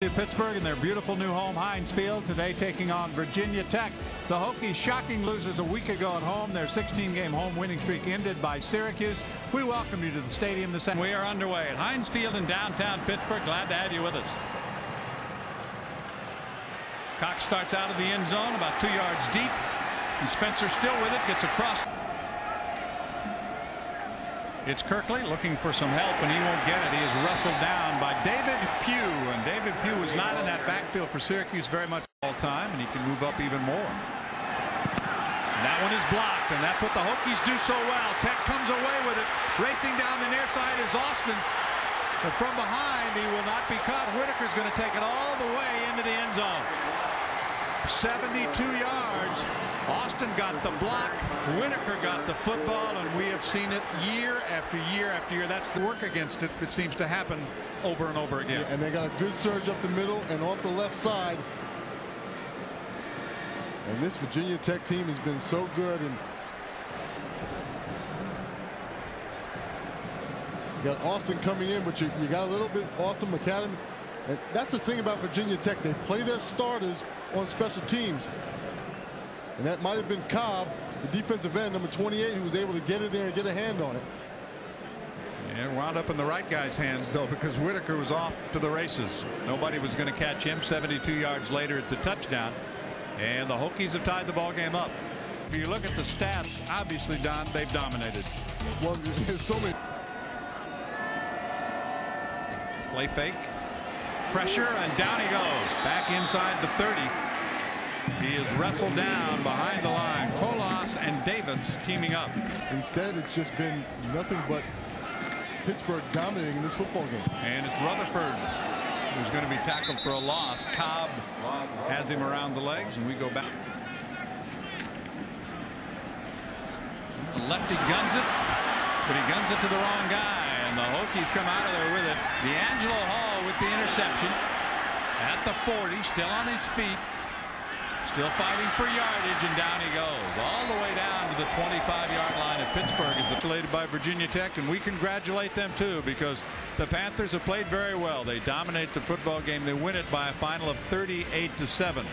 Pittsburgh in their beautiful new home Heinz Field today taking on Virginia Tech. The Hokies shocking losers a week ago at home. Their 16-game home winning streak ended by Syracuse. We welcome you to the stadium this We are underway at Heinz Field in downtown Pittsburgh. Glad to have you with us. Cox starts out of the end zone about two yards deep. And Spencer still with it gets across. It's Kirkley looking for some help and he won't get it. He is wrestled down by David Pugh Pugh is not in that backfield for Syracuse very much all time and he can move up even more. And that one is blocked and that's what the Hokies do so well. Tech comes away with it. Racing down the near side is Austin. But from behind he will not be caught. Whitaker's going to take it all the way into the end zone. 72 yards. Austin got the block. Whitaker got the football, and we have seen it year after year after year. That's the work against it. It seems to happen over and over again. Yeah, and they got a good surge up the middle and off the left side. And this Virginia Tech team has been so good. And you got Austin coming in, but you, you got a little bit Austin McAdam. And that's the thing about Virginia Tech. They play their starters on special teams. And that might have been Cobb, the defensive end, number 28, who was able to get in there and get a hand on it. And wound up in the right guy's hands, though, because Whitaker was off to the races. Nobody was going to catch him. 72 yards later, it's a touchdown. And the Hokies have tied the ball game up. If you look at the stats, obviously, Don, they've dominated. Well, there's so many. Play fake. Pressure, and down he goes. Back inside the 30. He is wrestled down behind the line. Colas and Davis teaming up. Instead, it's just been nothing but Pittsburgh dominating in this football game. And it's Rutherford who's going to be tackled for a loss. Cobb has him around the legs, and we go back. The lefty guns it, but he guns it to the wrong guy, and the Hokies come out of there with it. DeAngelo Hall with the interception at the 40, still on his feet. Still fighting for yardage, and down he goes. All the way down to the 25-yard line of Pittsburgh is affiliated by Virginia Tech, and we congratulate them, too, because the Panthers have played very well. They dominate the football game. They win it by a final of 38 to 7.